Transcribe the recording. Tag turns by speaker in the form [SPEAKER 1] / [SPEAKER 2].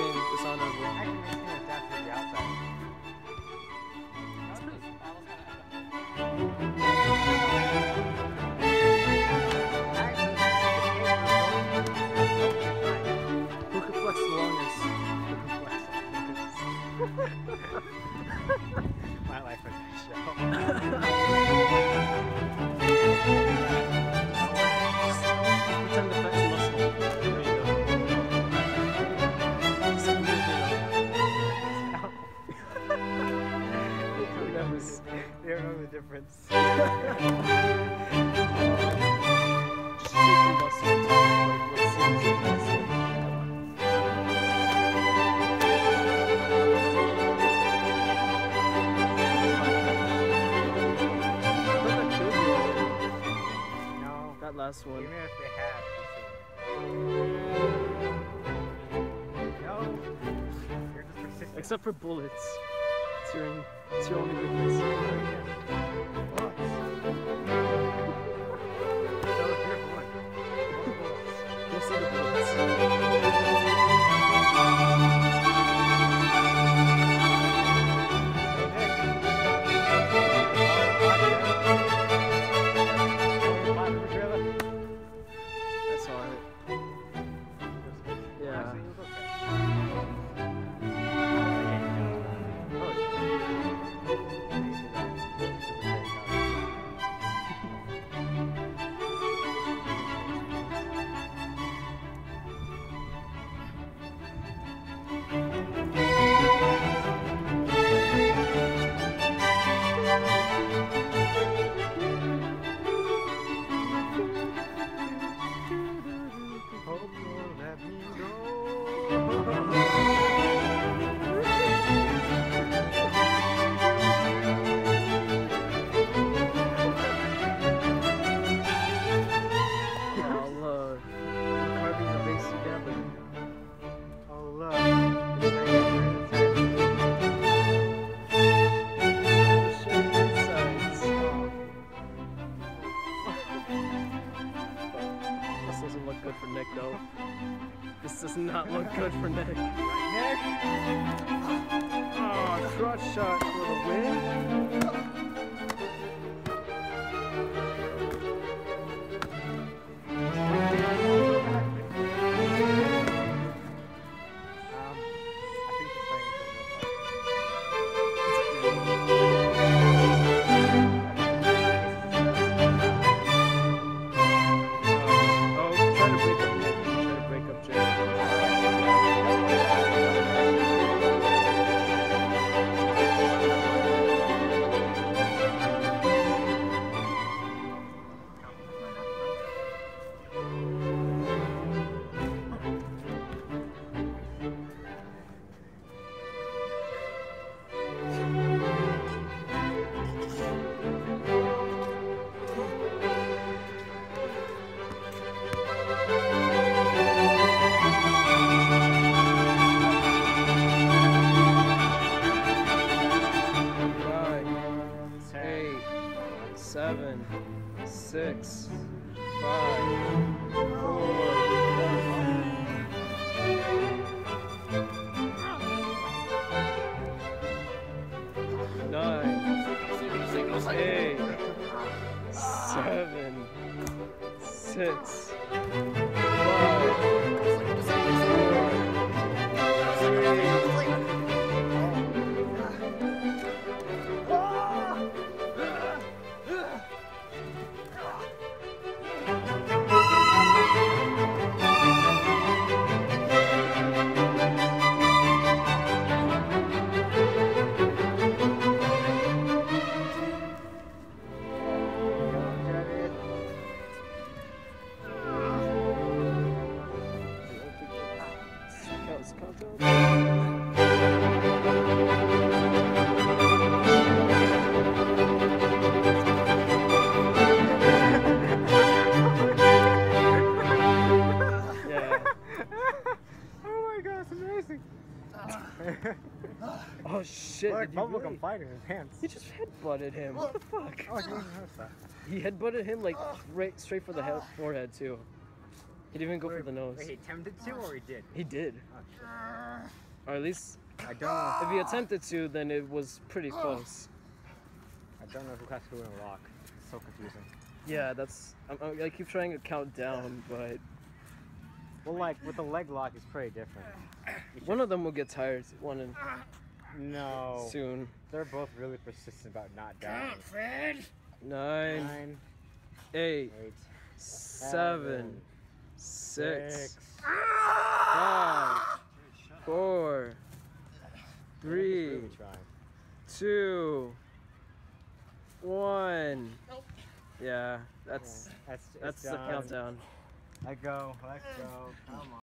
[SPEAKER 1] anything dishonorable.
[SPEAKER 2] difference.
[SPEAKER 1] that last one.
[SPEAKER 2] Even if they have, No, you're just persistent.
[SPEAKER 1] Except for bullets. It's your, it's your only weakness. This does not look good for Nick.
[SPEAKER 2] Nick! Oh, crotch shot for the win.
[SPEAKER 1] seven, six, five, four, nine, eight, seven, six.
[SPEAKER 2] Oh
[SPEAKER 1] shit! Mark,
[SPEAKER 2] Bubblegum
[SPEAKER 1] really?
[SPEAKER 2] fired his hands.
[SPEAKER 1] He just headbutted him. What the fuck?
[SPEAKER 2] Oh, I.
[SPEAKER 1] He headbutted him like right straight for the head, forehead too. He didn't even go for the nose.
[SPEAKER 2] He attempted to, or he did?
[SPEAKER 1] He did.
[SPEAKER 2] Oh,
[SPEAKER 1] or at least
[SPEAKER 2] I don't know.
[SPEAKER 1] If he attempted to, then it was pretty close.
[SPEAKER 2] I don't know who has who in a lock. It's so confusing.
[SPEAKER 1] Yeah, that's. I'm, i keep trying to count down, but.
[SPEAKER 2] Well, like with the leg lock, it's pretty different.
[SPEAKER 1] One of them will get tired. One and
[SPEAKER 2] no,
[SPEAKER 1] soon.
[SPEAKER 2] they're both really persistent about not dying.
[SPEAKER 1] Nine,
[SPEAKER 2] Nine,
[SPEAKER 1] eight,
[SPEAKER 2] eight,
[SPEAKER 1] seven, six,
[SPEAKER 2] six,
[SPEAKER 1] five, four,
[SPEAKER 2] Really
[SPEAKER 1] three, two, one. Yeah, that's
[SPEAKER 2] Yeah, that's
[SPEAKER 1] that's
[SPEAKER 2] it's
[SPEAKER 1] the countdown.
[SPEAKER 2] Let go. Let's go. Come on.